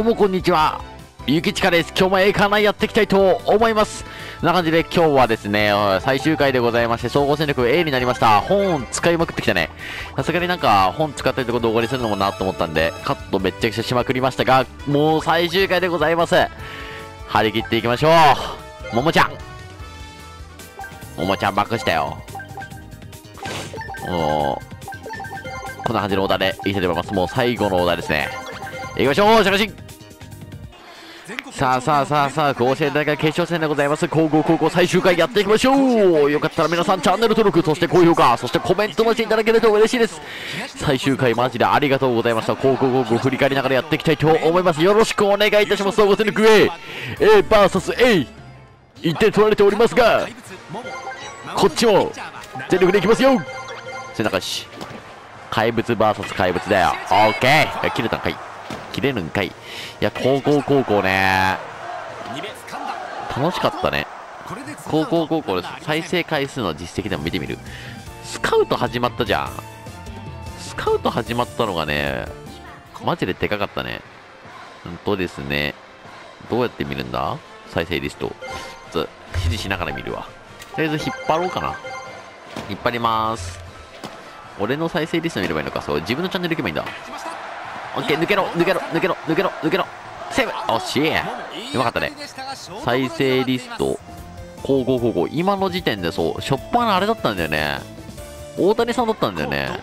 どうもこんにちは。ゆきちかです。今日も英会話やっていきたいと思います。こんな感じで今日はですね、最終回でございまして、総合戦力 A になりました。本使いまくってきたね。さすがになんか本使ったりとこ動画にするのもなと思ったんで、カットめっちゃくちゃしまくりましたが、もう最終回でございます。張り切っていきましょう。ももちゃん。ももちゃんバックしたよ。もう、こんな感じのオーダーでいきたいと思います。もう最後のオーダーですね。行きましょう、しゃかしさあさあさあさあ、甲子園大会決勝戦でございます。高校高校最終回やっていきましょうよかったら皆さんチャンネル登録、そして高評価、そしてコメントもしていただけると嬉しいです。最終回マジでありがとうございました。高校高校振り返りながらやっていきたいと思います。よろしくお願いいたします。総合戦力 A、A vs A。1点取られておりますが、こっちも全力でいきますよ背中し。怪物 VS 怪物だよ。オッケー切れたんかい。切れるんかい。いや、高校高校ね。楽しかったね。高校高校です再生回数の実績でも見てみる。スカウト始まったじゃん。スカウト始まったのがね、マジででかかったね。うんとですね。どうやって見るんだ？再生リスト。ちょっと指示しながら見るわ。とりあえず引っ張ろうかな。引っ張ります。俺の再生リスト見ればいいのか。そう、自分のチャンネル行けばいいんだ。オッケー、抜けろ、抜けろ、抜けろ、抜けろ、抜けろ。セーブ惜しい。うまかったね。再生リスト。高校高校。今の時点でそう、しょっぱなあれだったんだよね。大谷さんだったんだよね。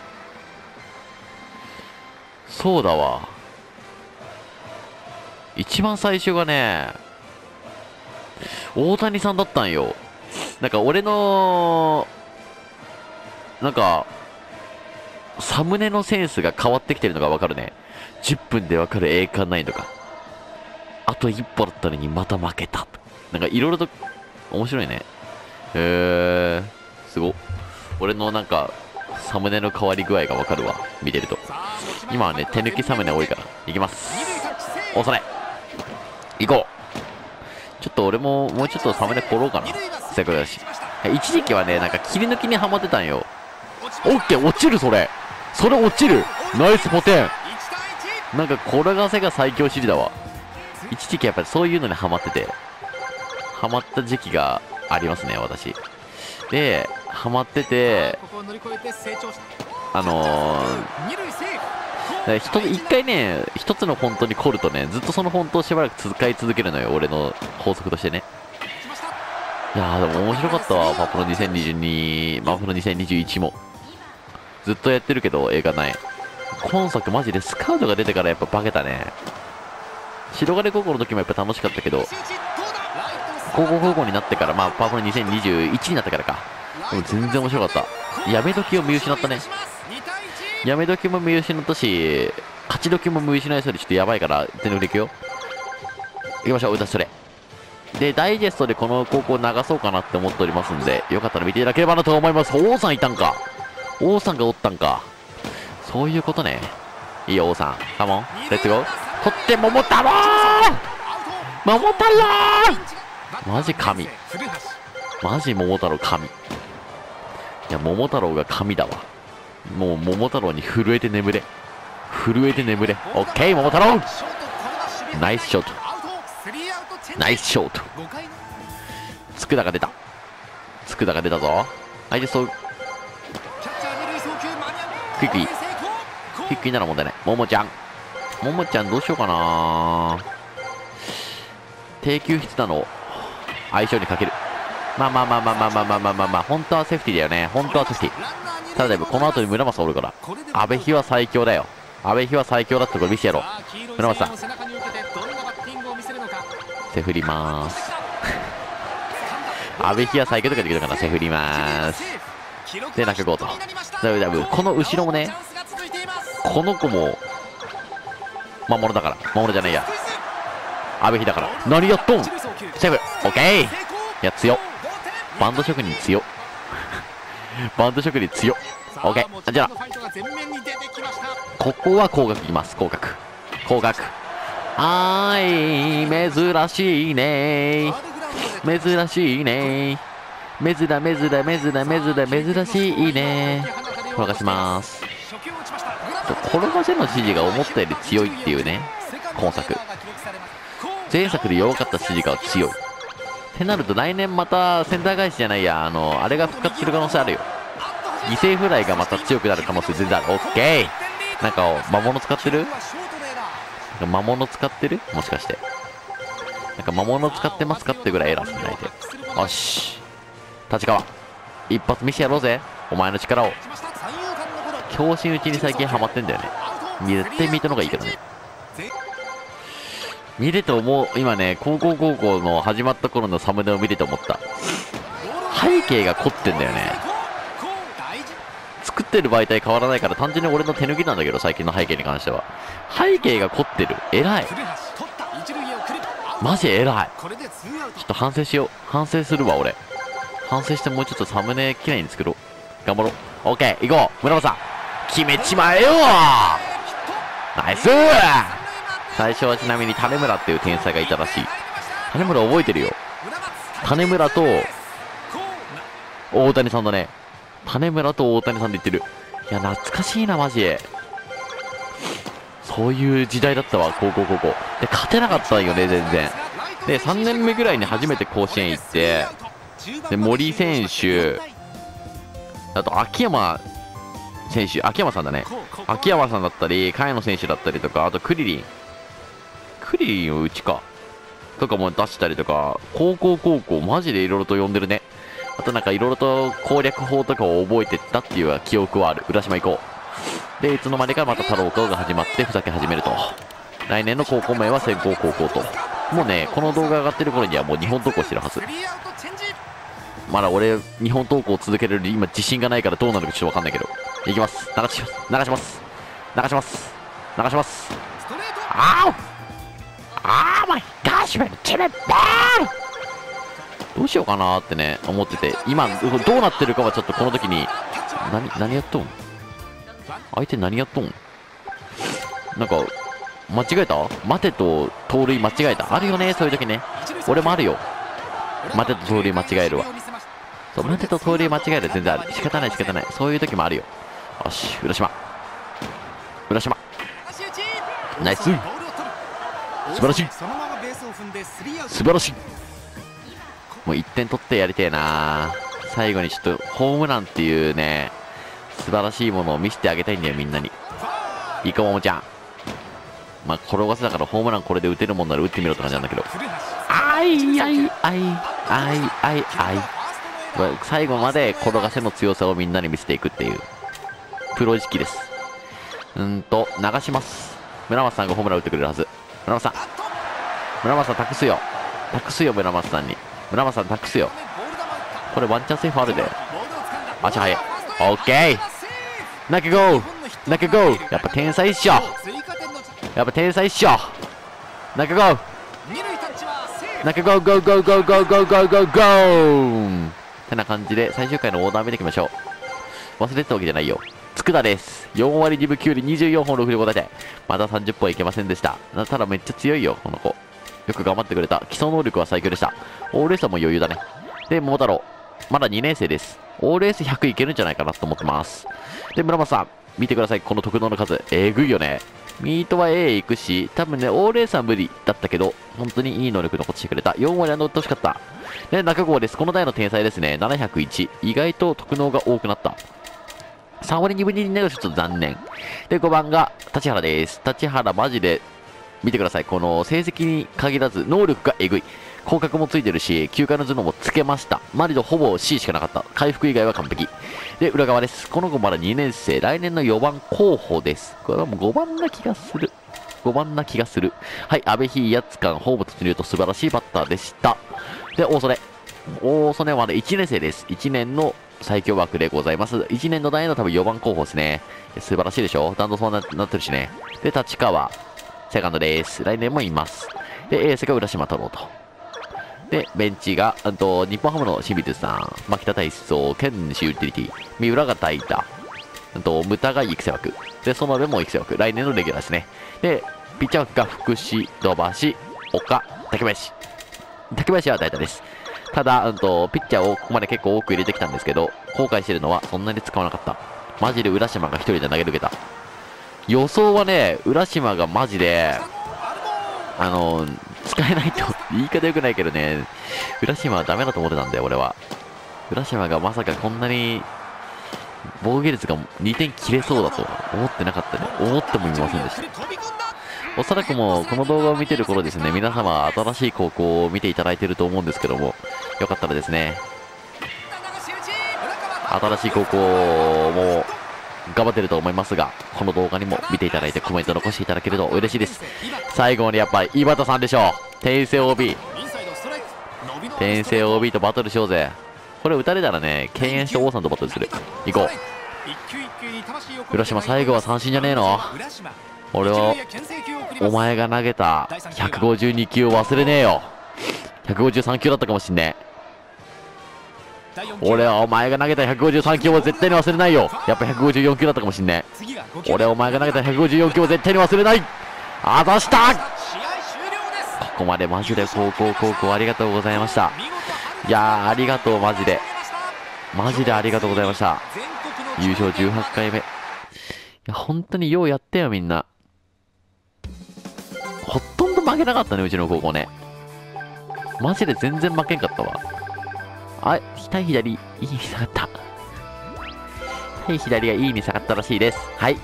そうだわ。一番最初がね、大谷さんだったんよ。なんか俺の、なんか、サムネのセンスが変わってきてるのがわかるね。10分でわかる栄冠ないとか。あと一歩だったのにまた負けた。なんかいろいろと面白いね。へー、すご。俺のなんか、サムネの変わり具合がわかるわ。見てると。今はね、手抜きサムネ多いから。いきます。おそれ。行こう。ちょっと俺も、もうちょっとサムネ凝ろうかな。せっかくだし。一時期はね、なんか切り抜きにはまってたんよ。オッケー、落ちる、それ。それ落ちるナイスポテンなんか転がせが最強尻だわ。一時期やっぱりそういうのにハマってて。ハマった時期がありますね私。でハマっててあのー、一回ね一つのフォントに凝るとねずっとそのフォントをしばらく使い続けるのよ俺の法則としてね。いやーでも面白かったわパプロ2022マプロ2021も。ずっとやってるけど映画ない今作マジでスカウトが出てからやっぱ化けたね白金高校の時もやっぱ楽しかったけど高校高校になってからまあパワフル2021になったからかでも全然面白かったやめ時を見失ったねやめ時も見失ったし勝ち時も見失いそうでちょっとやばいから全力でいくよいきましょう歌それで、ダイジェストでこの高校流そうかなって思っておりますんで、よかったら見ていただければなと思います。王さんいたんか。王さんがおったんか。そういうことね。いいよ、王さん。カモン。レッツゴー。取って、桃太郎桃太郎マジ神。マジ桃太郎神。いや、桃太郎が神だわ。もう桃太郎に震えて眠れ。震えて眠れ。オッケー、桃太郎ナイスショット。ナイスショット。佃が出た。佃が出たぞ。相手そう、クイックイ。クイックイなら問題ない。ももちゃん。ももちゃんどうしようかな低級筆なの相性にかける。まあまあまあまあまあまあまあまあまあ、まあ、本当はセーフティーだよね。本当はセーフティー。ただこの後に村松おるから。阿部比は最強だよ。阿部比は最強だってこれ見せてやろう。村松さん。セフりまーす。阿部比は最強とかできるからセフりまーす。で、中こうと。ダメダメ。この後ろもね、この子も、守るだから。守るじゃねえや。阿部比だから。何やっとん？セーフオッケーいや、強バンド職人強 バンド職人強オッケーじゃあ、ここは高額いきます。高額。高額。はーい、珍しいね珍しいね珍珍珍珍珍しいね転がします転がせの指示が思ったより強いっていうね今作前作で弱かった指示が強い。ってなると来年またセンター返しじゃないや、あの、あれが復活する可能性あるよ。犠牲フライがまた強くなる可能性全然ある。オッケーなんか、魔物使ってる？魔物使ってる？もしかして。なんか魔物使ってますかってぐらいエラーしないで。よし。立川。一発見せてやろうぜ。お前の力を。強心打ちに最近ハマってんだよね。絶対見たのがいいけどね。見れて思う、今ね、高校高校の始まった頃のサムネを見れて思った。背景が凝ってんだよね。作ってる媒体変わらないから単純に俺の手抜きなんだけど、最近の背景に関しては。背景が凝ってる。偉い。マジ偉い。ちょっと反省しよう。反省するわ、俺。反省してもうちょっとサムネ綺麗に作ろう。頑張ろう。オッケー、行こう。村本さん。決めちまえよナイス最初はちなみに種村っていう天才がいたらしい。種村覚えてるよ。種村と、大谷さんだね。種村と大谷さんで言ってる。いや、懐かしいな、マジで。そういう時代だったわ、高校高校。で、勝てなかったんよね、全然。で、3年目ぐらいに初めて甲子園行って、で、森選手、あと秋山選手、秋山さんだね。秋山さんだったり、茅野選手だったりとか、あとクリリン。クリリンをうちか。とかも出したりとか、高校高校、マジでいろいろと呼んでるね。あとなんかいろいろと攻略法とかを覚えてったっていう記憶はある。浦島行こう。で、いつの間にかまた太郎校が始まってふざけ始めると。来年の高校名は先行高校と。もうね、この動画上がってる頃にはもう日本投稿してるはず。まだ俺、日本投稿を続けられる今自信がないからどうなるかちょっとわかんないけど。いきます。流します。流します。流します。流します。ああーマイガッシュメンチメバーどうしようかなってね、思ってて、今、どうなってるかはちょっとこの時に、何、何やっとん?相手何やっとん?なんか、間違えた?待てと盗塁間違えた?あるよね、そういう時ね。俺もあるよ。待てと盗塁間違えるわ。そう、待と盗塁間違える全然ある。仕方ない仕方ない。そういう時もあるよ。よし、浦島。浦島。ナイス素晴らしい素晴らしいもう1点取ってやりてえな最後にちょっとホームランっていうね、素晴らしいものを見せてあげたいんだよ、みんなに。いいかももちゃん。まあ、転がせだからホームランこれで打てるもんなら打ってみろって感じなんだけど。あいあいあいあいあいあい。最後まで転がせの強さをみんなに見せていくっていう。プロ意識です。うんと、流します。村松さんがホームラン打ってくれるはず。村松さん。村松さん託すよ。託すよ、村松さんに。村松さん託すよ。これワンチャンセーフあるで。足早い。オッケー中ゴー中ゴーやっぱ天才っしょやっぱ天才っしょ中ゴー中ゴーゴーゴーゴーゴーゴーゴーゴーゴーてな感じで最終回のオーダー見ていきましょう。忘れてたわけじゃないよ。佃です。4割2分9厘24本6で答えて、まだ30本いけませんでした。ただめっちゃ強いよ、この子。よく頑張ってくれた。基礎能力は最強でした。オールエースはもう余裕だね。で、桃太郎。まだ2年生です。オールエース100いけるんじゃないかなと思ってます。で、村松さん。見てください。この特能の数。えぐいよね。ミートは A 行くし、多分ね、オールエースは無理だったけど、本当にいい能力残してくれた。4割は乗ってほしかった。で、中郷です。この台の天才ですね。701。意外と特能が多くなった。3割2分2になるとちょっと残念。で、5番が立原です。立原マジで、見てください。この成績に限らず、能力がえぐい。広角もついてるし、球界の頭脳もつけました。マリドほぼ C しかなかった。回復以外は完璧。で、裏側です。この子まだ2年生。来年の4番候補です。これはもう5番な気がする。5番な気がする。はい、阿部比やつかん、ホーム突入と素晴らしいバッターでした。で、大曽根。大曽根はまだ1年生です。1年の最強枠でございます。1年の代の多分4番候補ですね。素晴らしいでしょ弾道そうなってるしね。で、立川、セカンドです。来年もいます。で、エースが浦島太郎と。で、ベンチが、あと、日本ハムの清水さん、牧田体操、県主ユーティリティ、三浦が代打、あと、ムタが育成枠。で、園部も育成枠。来年のレギュラーですね。で、ピッチャー枠が福士、土橋、岡、竹林。竹林は代打です。ただ、うんと、ピッチャーをここまで結構多く入れてきたんですけど、後悔してるのはそんなに使わなかった。マジで浦島が1人で投げ抜けた。予想はね、浦島がマジで、あの、使えないと、言い方良くないけどね、浦島はダメだと思ってたんだよ、俺は。浦島がまさかこんなに、防御率が2点切れそうだと思ってなかったね。思ってもいませんでした。おそらくもうこの動画を見てる頃ですね、皆様新しい高校を見ていただいてると思うんですけども、よかったらですね、新しい高校も頑張ってると思いますが、この動画にも見ていただいてコメント残していただけると嬉しいです。最後にやっぱり井端さんでしょう。転生 OB。転生 OB とバトルしようぜ。これ打たれたらね、敬遠して王さんとバトルする。行こう。浦島最後は三振じゃねえの？俺は、お前が投げた152球を忘れねえよ。153球だったかもしんねえ。俺はお前が投げた153球を絶対に忘れないよ。やっぱ154球だったかもしんねえ。俺はお前が投げた154球を絶対に忘れない。あざした。ここまでマジで高校高校ありがとうございました。いやーありがとうマジで。マジでありがとうございました。優勝18回目。いや本当にようやったよみんな負けなかったねうちの高校ねマジで全然負けんかったわあ、対左、いいに下がった。対左がいいに下がったらしいです。はい。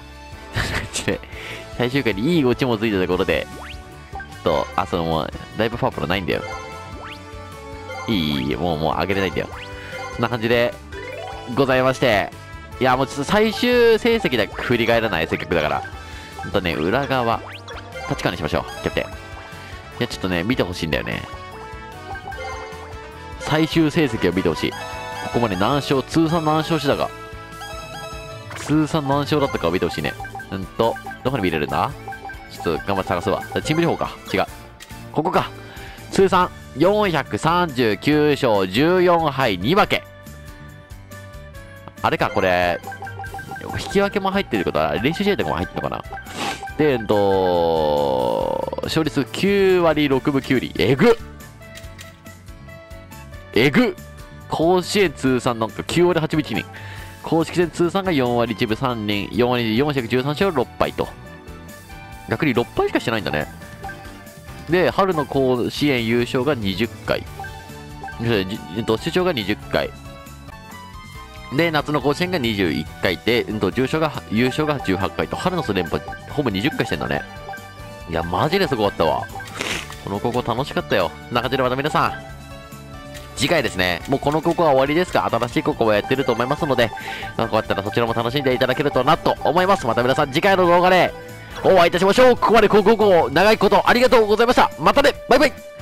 最終回にいいオチもついたところで、ちょっと、あ、そのもう、だいぶパープルないんだよ。いい、いい、もう、もう上げれないんだよ。そんな感じで、ございまして、いや、もうちょっと最終成績だけ振り返らない、せっかくだから。ほんとね、裏側、立川にしましょう、キャプテン。いや、ちょっとね、見てほしいんだよね。最終成績を見てほしい。ここまで何勝、通算何勝したか。通算何勝だったかを見てほしいね。うんと、どこに見れるんだ？ちょっと頑張って探すわ。チームリホーか。違う。ここか。通算439勝14敗2分け。あれか、これ、引き分けも入ってることは、練習試合とかも入ってるのかなで、えっと、勝率9割6分9厘。えぐえぐ甲子園通算なんか9割8分1厘。公式戦通算が4割1分3厘、4割413勝6敗と。逆に6敗しかしてないんだね。で、春の甲子園優勝が20回。えっと、主将が20回。で、夏の甲子園が21回で、うんと、重賞が、優勝が18回と、春の連覇、ほぼ20回してんだね。いや、マジですごかったわ。この高校楽しかったよ。な感じでまた皆さん、次回ですね、もうこの高校は終わりですが、新しい高校をやってると思いますので、こうやったらそちらも楽しんでいただけるとなと思います。また皆さん次回の動画でお会いいたしましょう。ここまで高校校長いことありがとうございました。またねバイバイ